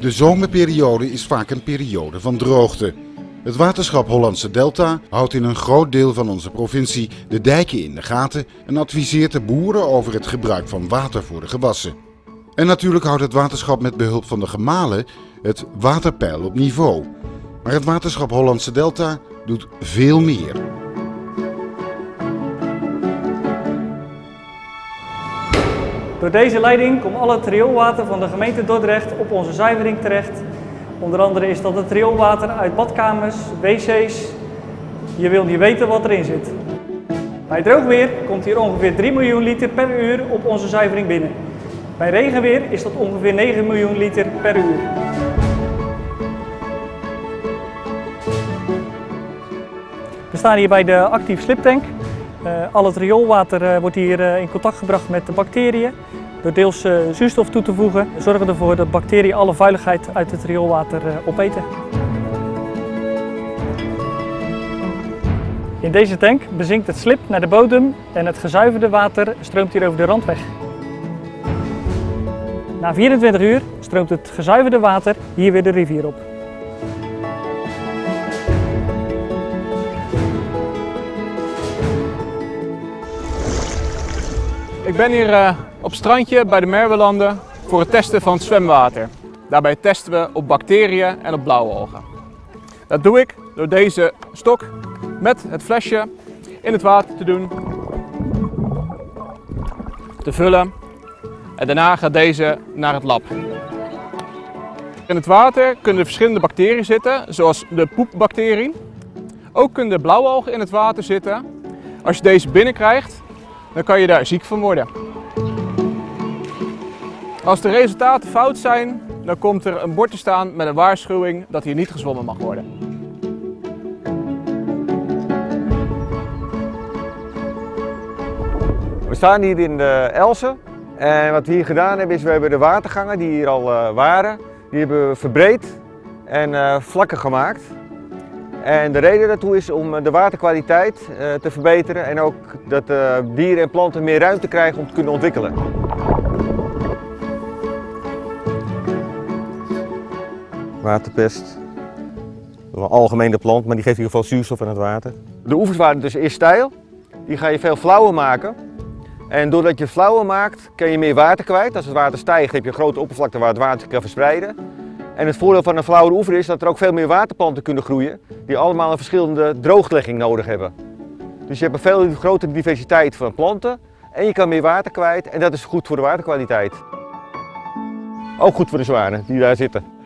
De zomerperiode is vaak een periode van droogte. Het waterschap Hollandse Delta houdt in een groot deel van onze provincie de dijken in de gaten en adviseert de boeren over het gebruik van water voor de gewassen. En natuurlijk houdt het waterschap met behulp van de gemalen het waterpeil op niveau. Maar het waterschap Hollandse Delta doet veel meer. Door deze leiding komt al het rioolwater van de gemeente Dordrecht op onze zuivering terecht. Onder andere is dat het rioolwater uit badkamers, wc's. Je wil niet weten wat erin zit. Bij droog weer komt hier ongeveer 3 miljoen liter per uur op onze zuivering binnen. Bij regenweer is dat ongeveer 9 miljoen liter per uur. We staan hier bij de actief sliptank. Uh, al het rioolwater uh, wordt hier uh, in contact gebracht met de bacteriën. Door deels zuurstof toe te voegen zorgen we ervoor dat bacteriën alle vuiligheid uit het rioolwater opeten. In deze tank bezinkt het slip naar de bodem en het gezuiverde water stroomt hier over de rand weg. Na 24 uur stroomt het gezuiverde water hier weer de rivier op. Ik ben hier uh, op strandje bij de Merwelanden voor het testen van zwemwater. Daarbij testen we op bacteriën en op blauwe algen. Dat doe ik door deze stok met het flesje in het water te doen, te vullen en daarna gaat deze naar het lab. In het water kunnen verschillende bacteriën zitten, zoals de poepbacterie. Ook kunnen de blauwalgen in het water zitten. Als je deze binnenkrijgt, dan kan je daar ziek van worden. Als de resultaten fout zijn, dan komt er een bord te staan met een waarschuwing dat hier niet gezwommen mag worden. We staan hier in de Elsen en wat we hier gedaan hebben is, we hebben de watergangen die hier al uh, waren, die hebben we verbreed en uh, vlakker gemaakt. En de reden daartoe is om de waterkwaliteit uh, te verbeteren en ook dat dieren en planten meer ruimte krijgen om te kunnen ontwikkelen. Waterpest, een algemene plant, maar die geeft in ieder geval zuurstof aan het water. De oevers waren dus eerst steil, die ga je veel flauwer maken. En doordat je flauwer maakt, kun je meer water kwijt. Als het water stijgt, heb je een grote oppervlakte waar het water kan verspreiden. En het voordeel van een flauwere oever is dat er ook veel meer waterplanten kunnen groeien, die allemaal een verschillende drooglegging nodig hebben. Dus je hebt een veel grotere diversiteit van planten en je kan meer water kwijt en dat is goed voor de waterkwaliteit. Ook goed voor de zwanen die daar zitten.